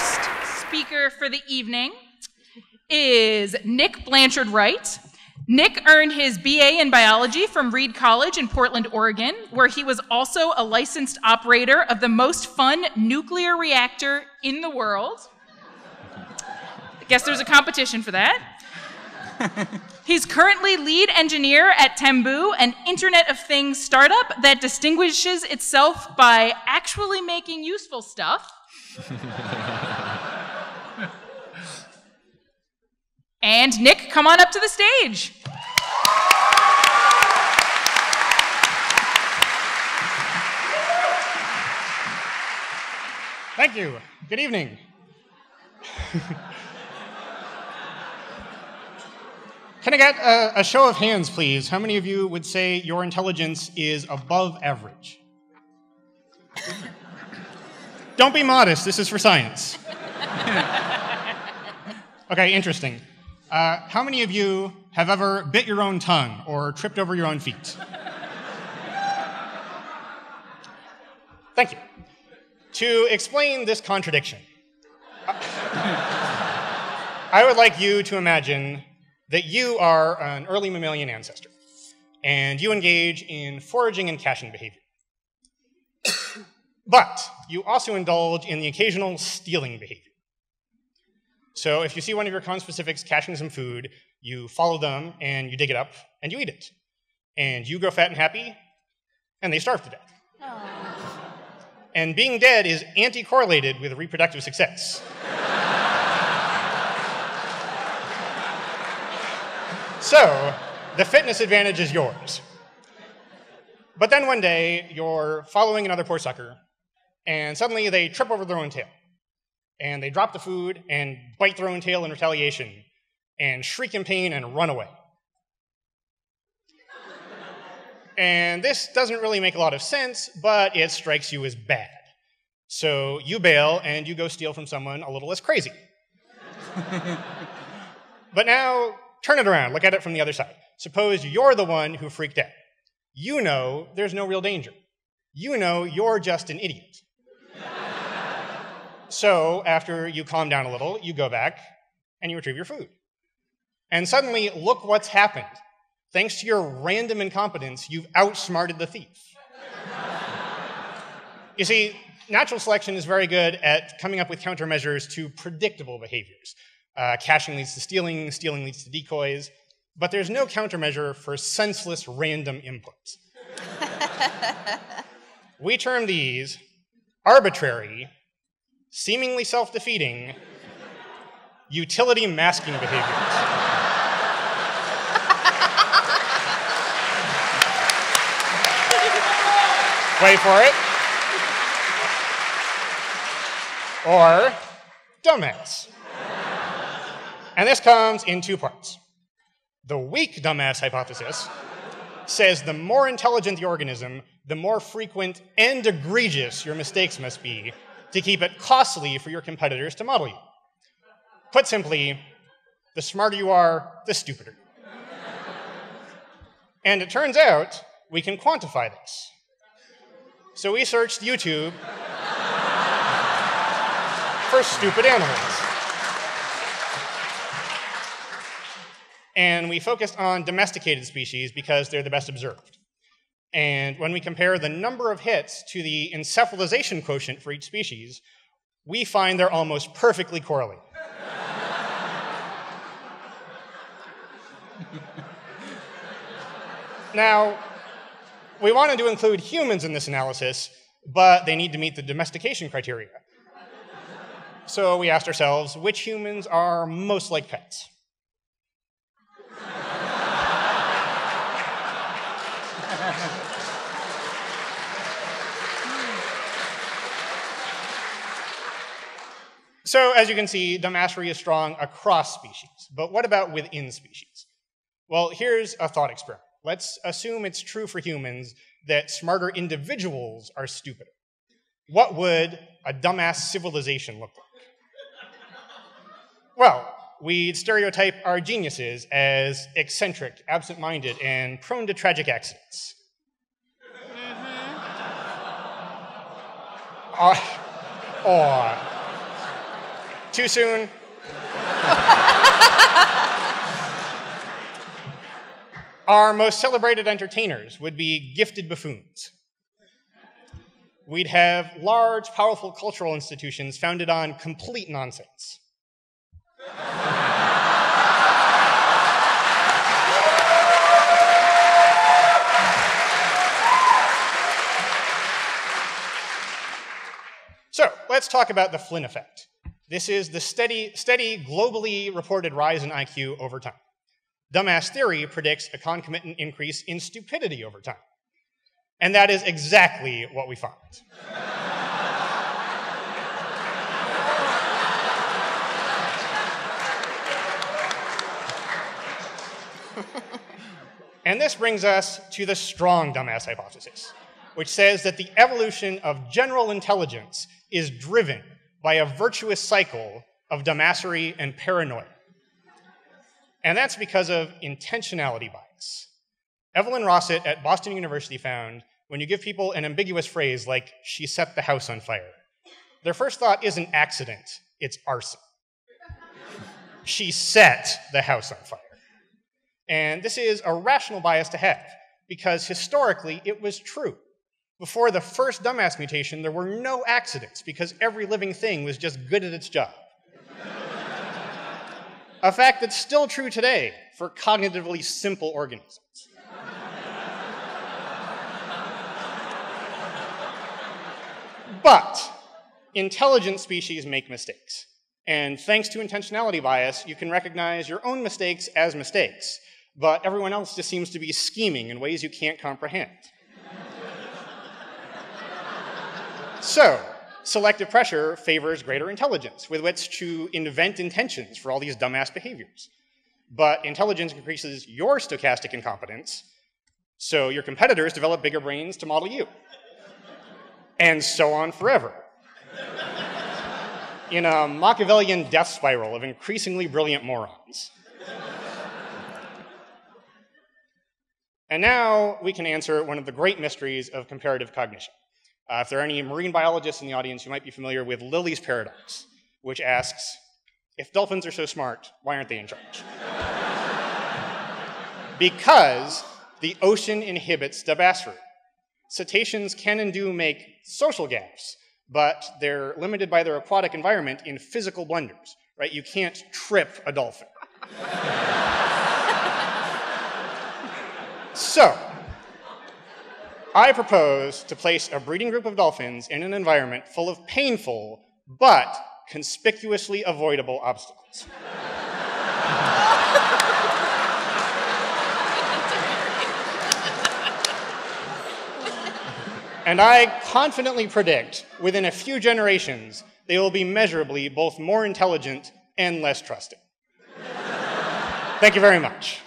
first speaker for the evening is Nick Blanchard Wright. Nick earned his BA in biology from Reed College in Portland, Oregon, where he was also a licensed operator of the most fun nuclear reactor in the world. I guess there's a competition for that. He's currently lead engineer at Temboo, an Internet of Things startup that distinguishes itself by actually making useful stuff. and Nick, come on up to the stage. Thank you. Good evening. Can I get a, a, show of hands, please? How many of you would say your intelligence is above average? Don't be modest, this is for science. okay, interesting. Uh, how many of you have ever bit your own tongue or tripped over your own feet? Thank you. To explain this contradiction, I would like you to imagine that you are an early mammalian ancestor, and you engage in foraging and caching behavior. but you also indulge in the occasional stealing behavior. So if you see one of your conspecifics caching some food, you follow them and you dig it up and you eat it. And you grow fat and happy, and they starve to death. Aww. And being dead is anti correlated with reproductive success. So, the fitness advantage is yours. But then one day, you're following another poor sucker, and suddenly they trip over their own tail. And they drop the food and bite their own tail in retaliation, and shriek in pain and run away. and this doesn't really make a lot of sense, but it strikes you as bad. So you bail and you go steal from someone a little less crazy. but now Turn it around, look at it from the other side. Suppose you're the one who freaked out. You know there's no real danger. You know you're just an idiot. so, after you calm down a little, you go back and you retrieve your food. And suddenly, look what's happened. Thanks to your random incompetence, you've outsmarted the thief. you see, natural selection is very good at coming up with countermeasures to predictable behaviors. Uh, caching leads to stealing, stealing leads to decoys, but there's no countermeasure for senseless random inputs. we term these arbitrary, seemingly self defeating, utility masking behaviors. Wait for it. Or dumbass. And this comes in two parts. The weak dumbass hypothesis says the more intelligent the organism, the more frequent and egregious your mistakes must be to keep it costly for your competitors to model you. Put simply, the smarter you are, the stupider. and it turns out we can quantify this. So we searched YouTube for stupid animals. And we focused on domesticated species because they're the best observed. And when we compare the number of hits to the encephalization quotient for each species, we find they're almost perfectly correlated. now, we wanted to include humans in this analysis, but they need to meet the domestication criteria. So we asked ourselves which humans are most like pets? So, as you can see, dumbassery is strong across species. But what about within species? Well, here's a thought experiment. Let's assume it's true for humans that smarter individuals are stupider. What would a dumbass civilization look like? Well, we'd stereotype our geniuses as eccentric, absent minded, and prone to tragic accidents. Mm-hmm. Or Too soon? Our most celebrated entertainers would be gifted buffoons. We'd have large, powerful cultural institutions founded on complete nonsense. so let's talk about the Flynn effect. This is the steady, steady, globally reported rise in IQ over time. Dumbass theory predicts a concomitant increase in stupidity over time. And that is exactly what we found. and this brings us to the strong dumbass hypothesis, which says that the evolution of general intelligence is driven by a virtuous cycle of dumbassery and paranoia. And that's because of intentionality bias. Evelyn Rosset at Boston University found when you give people an ambiguous phrase like, she set the house on fire, their first thought isn't accident, it's arson. she set the house on fire. And this is a rational bias to have, because historically it was true. Before the first dumbass mutation, there were no accidents, because every living thing was just good at its job a fact that's still true today for cognitively simple organisms. but intelligent species make mistakes. And thanks to intentionality bias, you can recognize your own mistakes as mistakes, but everyone else just seems to be scheming in ways you can't comprehend. So, selective pressure favors greater intelligence with which to invent intentions for all these dumbass behaviors. But intelligence increases your stochastic incompetence, so your competitors develop bigger brains to model you. And so on forever. In a Machiavellian death spiral of increasingly brilliant morons. And now we can answer one of the great mysteries of comparative cognition. Uh, if there are any marine biologists in the audience, you might be familiar with Lilly's paradox, which asks, if dolphins are so smart, why aren't they in charge? because the ocean inhibits dumbassery. Cetaceans can and do make social gaffes, but they're limited by their aquatic environment in physical blunders, right? You can't trip a dolphin. so, I propose to place a breeding group of dolphins in an environment full of painful but conspicuously avoidable obstacles. and I confidently predict within a few generations they will be measurably both more intelligent and less trusting. Thank you very much.